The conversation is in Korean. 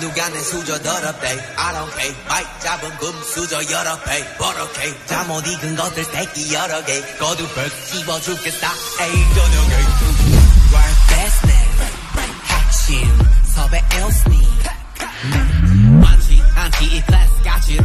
누가 내 수저 더럽대? I don't pay. 마이 잡은 금 수저 여러 배 버럭해 잠못 익은 것들 새끼 여러 개. 거두벌 씹어 죽겠다. 에이 저녁에 Work best name 핵심 섭외 엘스니 많지 않지 이 클래스 같이